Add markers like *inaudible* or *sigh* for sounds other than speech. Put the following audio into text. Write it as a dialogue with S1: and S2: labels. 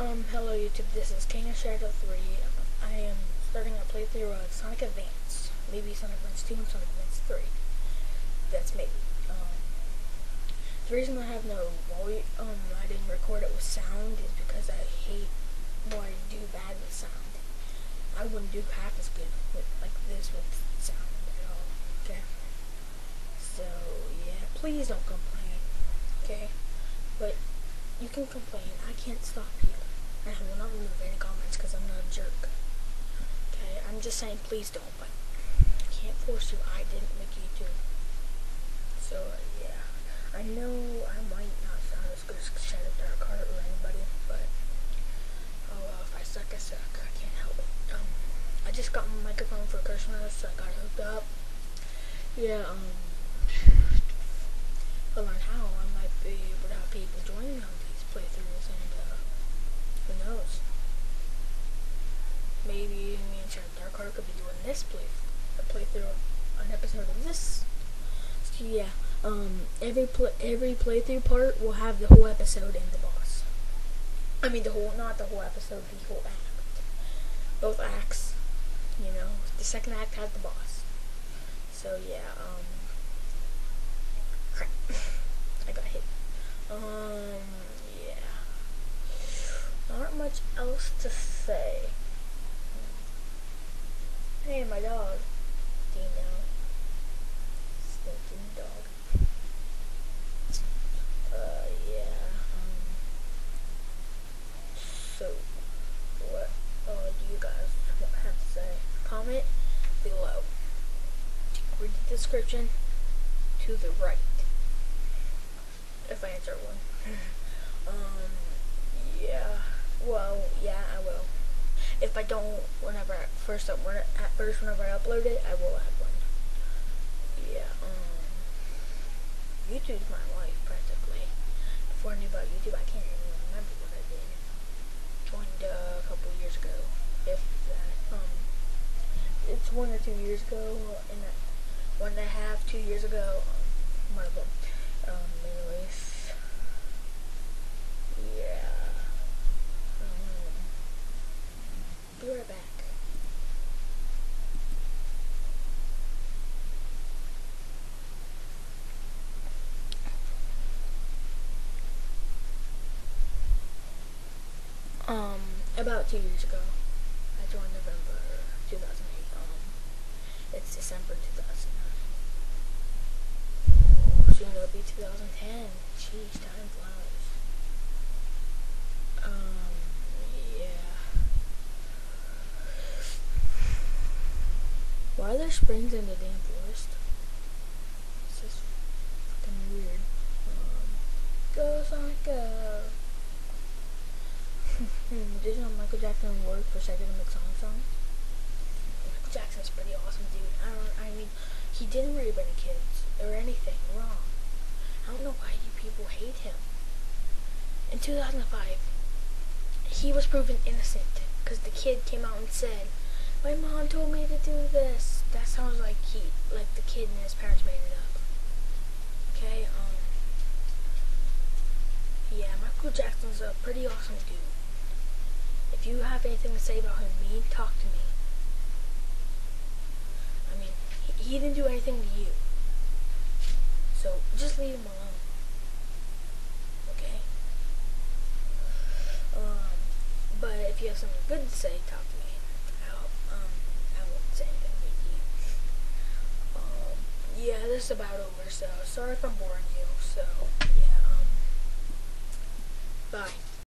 S1: Um, hello YouTube, this is King of Shadow 3. I am starting a playthrough of Sonic Advance. Maybe Sonic Advance 2 and Sonic Advance 3. That's maybe. Um, the reason I have no volume, um, I didn't record it with sound is because I hate when I do bad with sound. I wouldn't do half as good with, like this with sound at all, okay? So, yeah, please don't complain, okay? But you can complain. I can't stop you. I will not remove any comments because I'm not a jerk. Okay, I'm just saying please don't, but I can't force you. I didn't make you do. So, uh, yeah. I know I might not sound as good as Shadow Darkheart or anybody, but oh well, if I suck, I suck. I can't help it. Um, I just got my microphone for Christmas. So I got it hooked up. Yeah, um, I learned how I might be able to have people join me on these playthroughs and, uh, who knows? Maybe me and Shadow Darkheart could be doing this play, a playthrough, an episode of this. So yeah, um, every play, every playthrough part will have the whole episode and the boss. I mean the whole, not the whole episode, the whole act. Both acts, you know. The second act has the boss. So yeah, um, crap, *laughs* I got hit. Um, yeah. Not much else to say. Hey, my dog. Dino. Stinking dog. Uh, yeah. Um, so, what uh, do you guys have to say? Comment below. Read the description to the right. If I answer one. *laughs* um, yeah. Well, yeah, I will. If I don't, whenever first when at first whenever I upload it, I will add one. Yeah. Um, YouTube's my life practically. Before I knew about YouTube, I can't even remember what I did. Joined uh, a couple years ago, if that. Um, it's one or two years ago, and one and a half, two years ago. Um, one of them. Um, anyways. Yeah. Um, be right back. Um, about two years ago, I joined November 2008. Um, it's December 2009. Soon it'll be 2010. Jeez, time flies. Um, yeah. Why are there springs in the damn forest? It's just fucking weird. Um, go Sonic go! Did you know Michael Jackson worked for Sega to make song? Michael Jackson's pretty awesome, dude. I don't. I mean, he didn't rape any kids or anything wrong. I don't know why you people hate him. In 2005, he was proven innocent because the kid came out and said, "My mom told me to do this." That sounds like he, like the kid and his parents made it up. Okay. Um. Yeah, Michael Jackson's a pretty awesome dude. If you have anything to say about him, me, talk to me. I mean, he, he didn't do anything to you. So, just leave him alone. Okay? Um, but if you have something good to say, talk to me. I'll, um, I won't say anything to you. Um, yeah, this is about over, so sorry if I'm boring you, so, yeah, um, bye.